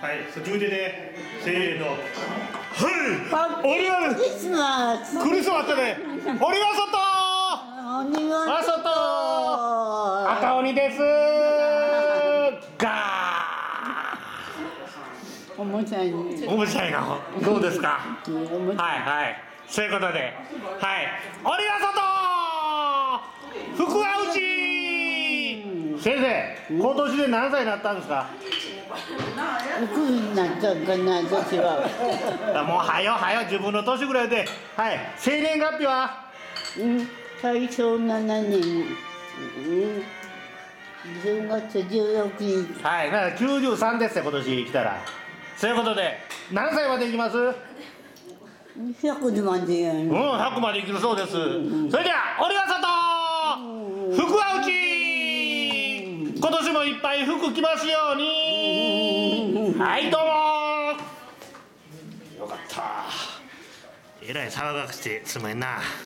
はいそっち向いてねせーの。はいオリガルクリスマス。クリスマスでオリガルソットお願いあ外赤鬼です。ガおもちゃにー面白いなどうですか？おもちゃはいはい。そういうことで。はい。オリガルソット福は内先生今年で何歳になったんですか？僕になったかな私は。もうはよはよ自分の年ぐらいで。はい生年月日は？うん大正7年うん10月16日。はいだから93ですよ今年来たら。そういうことで何歳までいきます？うん100までやる。100まで生きるそうです。それではオリガル今年もいっぱい服着ますように。はいどうも。よかった。えらい騒がしてすまんな。